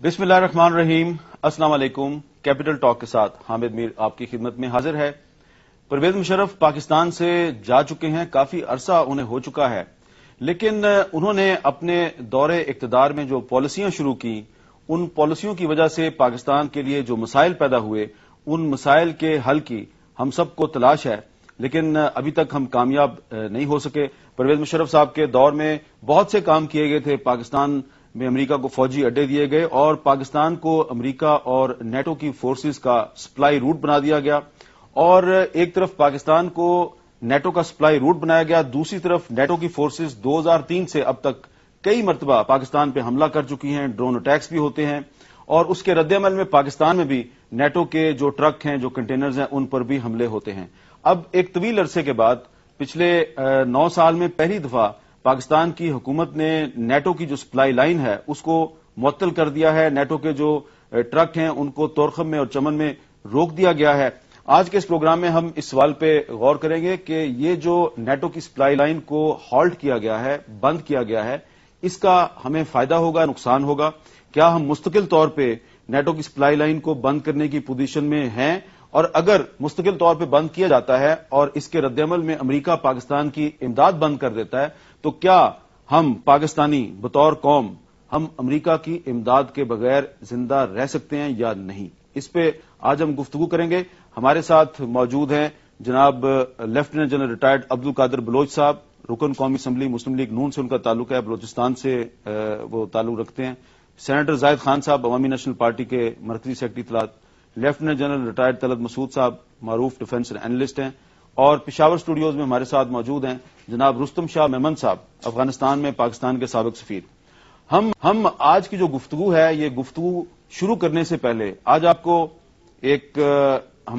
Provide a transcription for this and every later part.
बिस्मिल्लाह रहीम अस्सलाम वालेकुम capital Talk के साथ हामिद मीर आपकी खिदमत में हाजिर है। परवेज मुशरफ पाकिस्तान से जा चुके हैं। काफ़ी अरसा उन्हें हो चुका है। लेकिन उन्होंने अपने दौरे इकतदार में जो पॉलिसियाँ शुरू की, उन पॉलिसियों की वजह से पाकिस्तान के लिए जो मसाइल पैदा हुए, उन मसाइल के हल की हम सबको तलाश है। लेकिन अभी तक हम कामयाब नहीं हो सके। परवेज मुशरफ साहब के दौर में बहुत से काम किए गए थे। पाकिस्तान में अमेरिका को फौजी अड्डे दिए गए और पाकिस्तान को अमेरिका और नेटो की फोर्सेस का सप्लाई रूट बना दिया गया। और एक तरफ़ पाकिस्तान को नेटो का सप्लाई रूट बनाया गया, दूसरी तरफ़ नेटो की फोर्सेस 2003 से अब तक कई मरतबा पाकिस्तान पर हमला कर चुकी हैं, ड्रोन अटैक्स भी होते हैं। और उसके रद्दमल में पाकिस्तान में भी नेटो के जो ट्रक हैं, जो कंटेनर्स हैं, उन पर भी हमले होते हैं। अब एक तवील अरसे के बाद पिछले नौ साल में पहली दफ़ा पाकिस्तान की हुकूमत ने नेटो की जो सप्लाई लाइन है, उसको मुअत्तल कर दिया है। नेटो के जो ट्रक हैं, उनको तोरखम में और चमन में रोक दिया गया है। आज के इस प्रोग्राम में हम इस सवाल पे गौर करेंगे कि ये जो नेटो की सप्लाई लाइन को हॉल्ट किया गया है, बंद किया गया है, इसका हमें फ़ायदा होगा, नुकसान होगा? क्या हम मुस्तकिल तौर पर नेटो की सप्लाई लाइन को बंद करने की पोजीशन में हैं? और अगर मुस्तकिल तौर पर बंद किया जाता है और इसके रद्दमल में अमरीका पाकिस्तान की इमदाद बंद कर देता है तो क्या हम पाकिस्तानी बतौर कौम हम अमरीका की इमदाद के बगैर ज़िंदा रह सकते हैं या नहीं? इस पर आज हम गुफ्तगु करेंगे। हमारे साथ मौजूद हैं जनाब lieutenant general retired Abdul Qadir Baloch sahab, रुकन कौमी असम्बली, मुस्लिम लीग नून से उनका ताल्लुक है, बलोचिस्तान से वो ताल्लुक रखते हैं। सेनेटर जायद खान साहब, अवामी नेशनल पार्टी के मरकजी secretary Talat lieutenant general retired Talat Masood sahab मारूफ डिफेंस एनलिस्ट हैं और पिशावर स्टूडियोज में हमारे साथ मौजूद हैं जनाब रुस्तम शाह मेमन साहब, अफ़गानिस्तान में पाकिस्तान के सबक सफीर। हम हम आज की जो गुफ्तगु है, ये गुफ्तगु शुरू करने से पहले आज आपको एक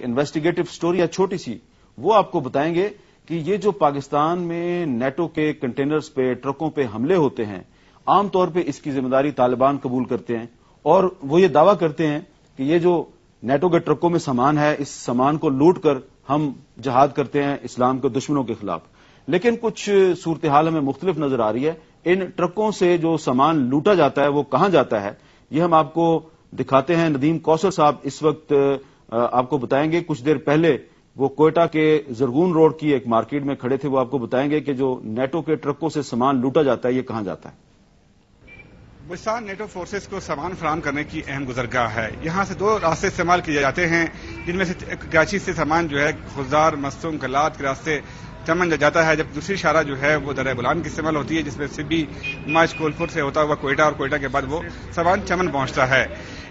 इन्वेस्टिगेटिव स्टोरी है छोटी सी वो आपको बताएँगे कि ये जो पाकिस्तान में नेटो के कंटेनर्स पे, ट्रकों पे हमले होते हैं, आमतौर पे इसकी ज़िम्मेदारी तालिबान कबूल करते हैं और वो ये दावा करते हैं कि ये जो नेटो के ट्रकों में सामान है, इस सामान को लूट कर हम जहाद करते हैं इस्लाम के दुश्मनों के खिलाफ। लेकिन कुछ सूरत हाल हमें मुख्तलिफ़ नज़र आ रही है। इन ट्रकों से जो सामान लूटा जाता है, वो कहाँ जाता है? ये हम आपको दिखाते हैं। नदीम कौसर साहब इस वक्त आपको बताएँगे। कुछ देर पहले वो कोयटा के जरगून रोड की एक मार्केट में खड़े थे। वो आपको बताएँगे कि जो नेटो के ट्रकों से सामान लूटा जाता है, ये कहाँ जाता है। बुस्तान नेटो फोर्सेस को सामान फराम करने की अहम गुजरगाह है। यहाँ से दो रास्ते इस्तेमाल किए जाते हैं। जिनमें से कराची से सामान जो है खुजार मस्तूम कलात के रास्ते चमन जाता है। जब दूसरी इशारा जो है, वो दर बुलान की इस्तेमाल होती है, जिसमें सिब्बी माच कोलपुर से होता हुआ कोयटा और कोयटा के बाद वो सामान चमन पहुँचता है।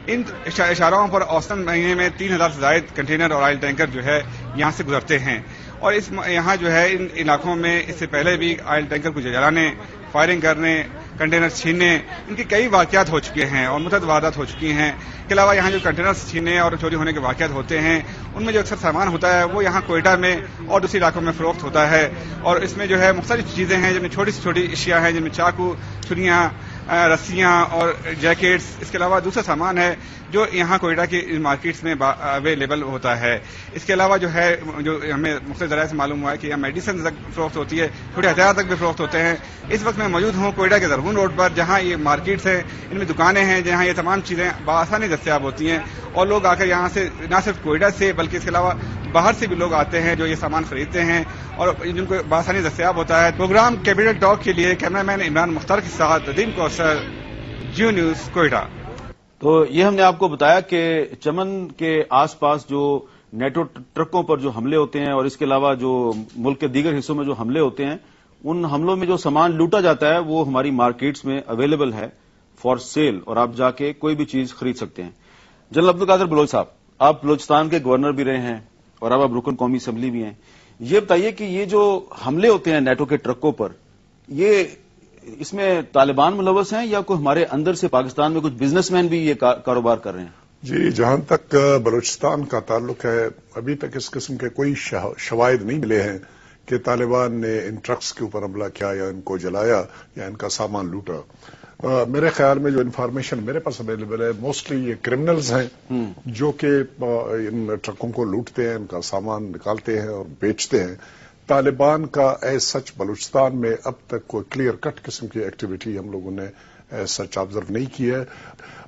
इन इशारों पर औसतन महीने में तीन हज़ार से जायद कंटेनर और ऑयल टैंकर जो है, यहाँ से गुजरते हैं। और इस यहाँ जो है, इन इलाकों में इससे पहले भी ऑयल टैंकर को जलाने, फायरिंग करने, कंटेनर छीनने, इनके कई वाकयात हो चुके हैं और मुतद वारदात हो चुकी हैं। इसके अलावा यहाँ जो कंटेनर छीनने और चोरी होने के वाकयात होते हैं, उनमें जो अक्सर सामान होता है, वो यहाँ कोयटा में और दूसरे इलाकों में फरोख्त होता है। और इसमें जो है, मुख्तलिफ़ चीज़ें हैं, जिनमें छोटी सी छोटी अशिया हैं, जिनमें चाकू, छुरियाँ रस्सियाँ और जैकेट्स, इसके अलावा दूसरा सामान है जो यहाँ कोयटा की मार्केट्स में अवेलेबल होता है। इसके अलावा जो है, जो हमें मुख्त जरा से मालूम हुआ है कि यहाँ मेडिसिन तक फरोख्त होती है छोटे हथियार तक भी फरोख्त होते हैं। इस वक्त मैं मौजूद हूँ कोयटा के जरगुन रोड पर, जहाँ ये मार्केट्स हैं, इनमें दुकानें हैं, जहाँ ये तमाम चीज़ें बसानी दस्तियाब होती हैं। और लोग आकर यहाँ से, न सिर्फ़ कोयटा से, बल्कि इसके अलावा बाहर से भी लोग आते हैं जो ये सामान खरीदते हैं और जिनको बासानी दस्तियाब होता है। प्रोग्राम कैबिनेट टॉक के लिए कैमरामैन इमरान मुख्तार के साथ नदीम कौशल, जियो न्यूज़, कोयटा। तो ये हमने आपको बताया कि चमन के आसपास जो नेटो ट्रकों पर जो हमले होते हैं और इसके अलावा जो मुल्क के दीगर हिस्सों में जो हमले होते हैं, उन हमलों में जो सामान लूटा जाता है, वो हमारी मार्केट्स में अवेलेबल है फॉर सेल और आप जाके कोई भी चीज़ खरीद सकते हैं। जनरल अब्दुल कादर बलोच साहब, आप बलोचिस्तान के गवर्नर भी रहे हैं और अब आप रुकन कौमी असम्बली भी हैं। ये बताइए कि ये जो हमले होते हैं नेटो के ट्रकों पर, ये इसमें तालिबान मुलवस हैं या कोई हमारे अंदर से पाकिस्तान में कुछ बिजनेसमैन भी ये कारोबार कर रहे हैं? जी, जहाँ तक बलूचिस्तान का ताल्लुक है, अभी तक इस किस्म के कोई शवायद नहीं मिले हैं कि तालिबान ने इन ट्रक्स के ऊपर हमला किया या इनको जलाया या इनका सामान लूटा। आ, मेरे ख्याल में जो इन्फॉर्मेशन मेरे पास अवेलेबल है मोस्टली ये क्रिमिनल्स हैं जो कि इन ट्रकों को लूटते हैं इनका सामान निकालते हैं और बेचते हैं। तालिबान का एज सच बलूचिस्तान में अब तक कोई क्लियर कट किस्म की एक्टिविटी हम लोगों ने एज सच ऑब्ज़र्व नहीं किया है।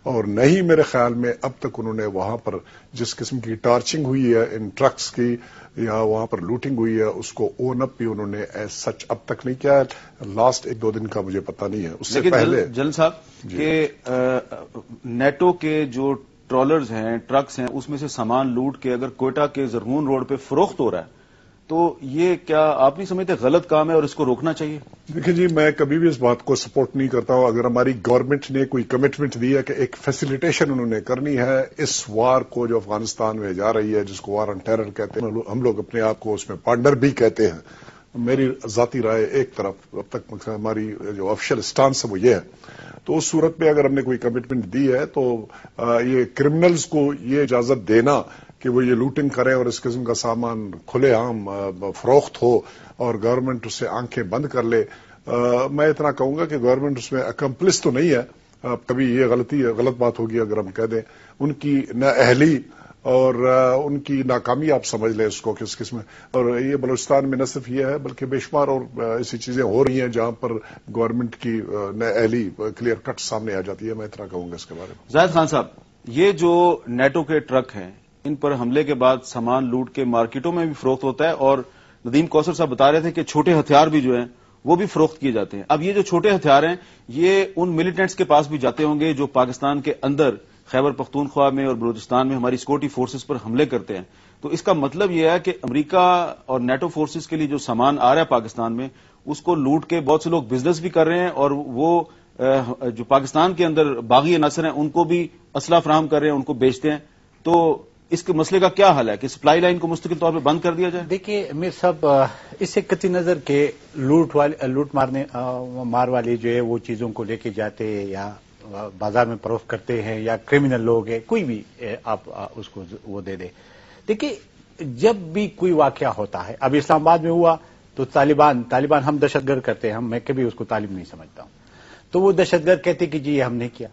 और न ही मेरे ख्याल में अब तक उन्होंने वहाँ पर जिस किस्म की टार्चिंग हुई है इन ट्रक्स की या वहाँ पर लूटिंग हुई है उसको ओन अप भी उन्होंने एज सच अब तक नहीं किया है। लास्ट एक दो दिन का मुझे पता नहीं है। उससे पहले जल, जल साहब के नेटो के जो ट्रॉलर्स हैं ट्रक्स हैं उसमें से सामान लूट के अगर कोयटा के जरगून रोड पे फरोख्त हो रहा है तो ये क्या आप नहीं समझते गलत काम है और इसको रोकना चाहिए? देखिए जी, मैं कभी भी इस बात को सपोर्ट नहीं करता हूँ। अगर हमारी गवर्नमेंट ने कोई कमिटमेंट दी है कि एक फैसिलिटेशन उन्होंने करनी है, इस वार को जो अफ़गानिस्तान में जा रही है, जिसको वार ऑन टेरर कहते हैं, हम लोग अपने आप को उसमें पार्टनर भी कहते हैं। मेरी जाती राय एक तरफ़, अब तक हमारी जो ऑफिशियल स्टांस है वो ये है। तो उस सूरत में अगर हमने कोई कमिटमेंट दी है तो ये क्रिमिनल्स को ये इजाज़त देना कि वो ये लूटिंग करें और इस किस्म का सामान खुलेआम फरोख्त हो और गवर्नमेंट उससे आँखें बंद कर ले। आ, मैं इतना कहूँगा कि गवर्नमेंट उसमें अकम्पलिस तो नहीं है। कभी ये गलती गलत बात होगी अगर हम कह दें। उनकी न अहली और उनकी नाकामी आप समझ लें इसको किस किस्म और ये बलूचिस्तान में न सिर्फ़ ये है बल्कि बेशुमार और ऐसी चीज़ें हो रही हैं जहाँ पर गवर्नमेंट की न अहली क्लियर कट सामने आ जाती है। मैं इतना कहूँगा इसके बारे में। जायद खान साहब ये जो नेटो के ट्रक हैं इन पर हमले के बाद सामान लूट के मार्केटों में भी फरोख्त होता है और नदीम कौसर साहब बता रहे थे कि छोटे हथियार भी जो हैं, वो भी फरोख्त किए जाते हैं। अब ये जो छोटे हथियार हैं, ये उन मिलिटेंट्स के पास भी जाते होंगे जो पाकिस्तान के अंदर खैबर पख्तूनख्वा में और बलूचिस्तान में हमारी सिक्योरिटी फोर्सेज पर हमले करते हैं। तो इसका मतलब यह है कि अमरीका और नेटो फोर्सेज के लिए जो सामान आ रहा है पाकिस्तान में, उसको लूट के बहुत से लोग बिज़नेस भी कर रहे हैं और वो जो पाकिस्तान के अंदर बागी नसर हैं, उनको भी असला फ्राहम कर रहे हैं, उनको बेचते हैं। तो इसके मसले का क्या हल है? कि सप्लाई लाइन को मुस्तकिल तौर पर बंद कर दिया जाए? देखिए, मेरे साहब इससे कति नज़र के लूट वाले लूट मारने मार वाले जो है, वो चीज़ों को लेके जाते हैं या बाज़ार में परोस करते हैं या क्रिमिनल लोग है, कोई भी आप उसको वो दे दे। देखिए, जब भी कोई वाक्य होता है, अब इस्लामाबाद में हुआ तो तालिबान तालिबान हम दहशतगर्द करते हैं, हम, मैं कभी उसको तालिब नहीं समझता हूँ। तो वो दहशतगर्द कहते कि जी ये हमने किया।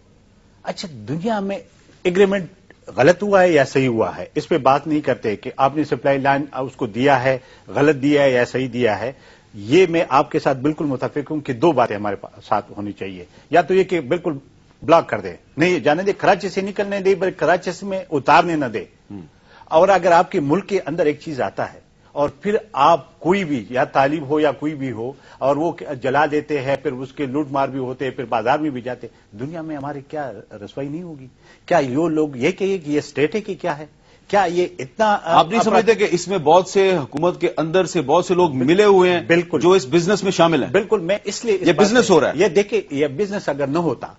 अच्छा दुनिया में एग्रीमेंट गलत हुआ है या सही हुआ है? इस पर बात नहीं करते कि आपने सप्लाई लाइन उसको दिया है गलत दिया है या सही दिया है। ये मैं आपके साथ बिल्कुल मुतफिक हूँ कि दो बातें हमारे साथ होनी चाहिए। या तो ये कि बिल्कुल ब्लॉक कर दे। नहीं जाने दे कराची से निकलने दे बल्कि कराची में उतारने न दे। हम्म। और अगर आपके मुल्क के अंदर एक चीज़ आता है और फिर आप कोई भी या तालिब हो या कोई भी हो और वो जला देते हैं फिर उसके लूट मार भी होते हैं फिर बाज़ार में भी जाते दुनिया में हमारे क्या रसवाई नहीं होगी? क्या यो लोग ये कहिए कि ये स्टेट है कि क्या है? क्या ये इतना आप नहीं समझते कि इसमें बहुत से हुकूमत के अंदर से बहुत से लोग मिले हुए हैं बिल्कुल। जो इस बिज़नेस में शामिल हैं? बिल्कुल मैं इसलिए इस ये बिज़नेस हो रहा है। ये देखिए ये बिज़नेस अगर न होता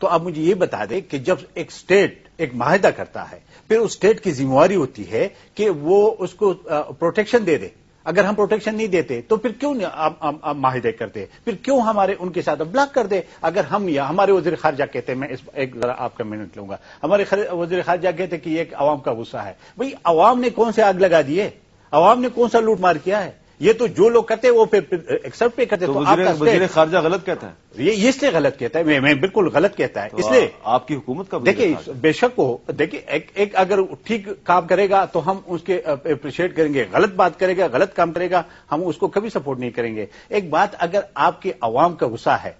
तो आप मुझे ये बता दें कि जब एक स्टेट एक माहिदा करता है, फिर उस स्टेट की जिम्मेवारी होती है कि वो उसको प्रोटेक्शन दे दे। अगर हम प्रोटेक्शन नहीं देते तो फिर क्यों माहिदे करते? फिर क्यों हमारे, उनके साथ ब्लॉक कर दे? अगर हम या, हमारे वज़ीर खारजा कहते हैं, मैं इस, एक जरा आपका मिनट लूँगा। हमारे वज़ीर खारजा कहते कि ये एक आवाम का गुस्सा है। भाई, आवाम ने कौन से आग लगा दिए? आवाम ने कौन सा लूट मार किया है? ये तो जो लोग कहते हैं वो फिर एक्सेप्ट पे करते हैं तो आपका वज़ीर खारजा गलत कहता है। ये इसलिए गलत कहता है मैं, मैं बिल्कुल गलत कहता है। तो इसलिए आपकी हुकूमत का देखिए बेशक हो देखिए एक, एक अगर ठीक काम करेगा तो हम उसके अप्रिशिएट करेंगे गलत बात करेगा गलत काम करेगा हम उसको कभी सपोर्ट नहीं करेंगे। एक बात अगर आपके अवाम का गुस्सा है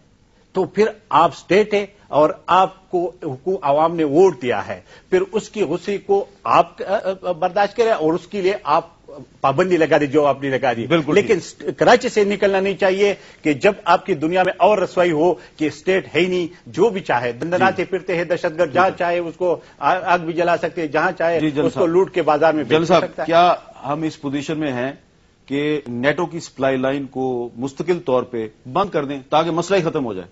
तो फिर आप स्टेट है और आपको आवाम ने वोट दिया है। फिर उसकी गुस्से को आप बर्दाश्त करें और उसके लिए आप पाबंदी लगा दी जो आपने लगा दी। बिल्कुल लेकिन कराची से निकलना नहीं चाहिए कि जब आपकी दुनिया में और रसवाई हो कि स्टेट है ही नहीं जो भी चाहे दंदनाते फिरते हैं दहशतगर्द जहाँ चाहे उसको आग भी जला सकते हैं जहाँ चाहे उसको लूट के बाज़ार में जल साहब क्या हम इस पोजीशन में हैं? कि नेटो की सप्लाई लाइन को मुस्तकिल तौर पर बंद कर दें ताकि मसला ही खत्म हो जाए।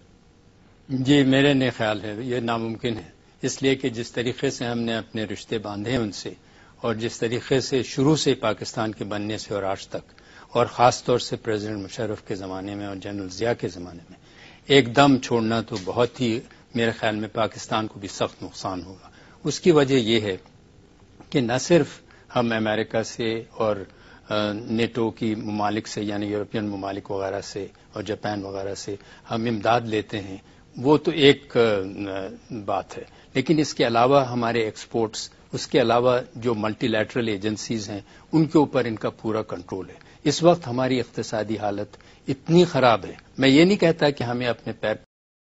जी, मेरे ने ख्याल है, ये नामुमकिन है। इसलिए कि जिस तरीके से हमने अपने रिश्ते बांधे हैं उनसे, और जिस तरीके से शुरू से पाकिस्तान के बनने से और आज तक, और ख़ास तौर से प्रेसिडेंट मुशर्रफ के ज़माने में और जनरल जिया के ज़माने में एकदम छोड़ना तो बहुत ही, मेरे ख्याल में पाकिस्तान को भी सख्त नुकसान होगा। उसकी वजह यह है कि न सिर्फ़ हम अमेरिका से और नेटो की ममालिक से, यानी यूरोपियन ममालिक वगैरह से और जापान वगैरह से हम इमदाद लेते हैं, वो तो एक बात है। लेकिन इसके अलावा हमारे एक्सपोर्ट्स, उसके अलावा जो मल्टीलैटरल एजेंसीज हैं, उनके ऊपर इनका पूरा कंट्रोल है। इस वक्त हमारी इकतसादी हालत इतनी खराब है। मैं ये नहीं कहता कि हमें अपने पैर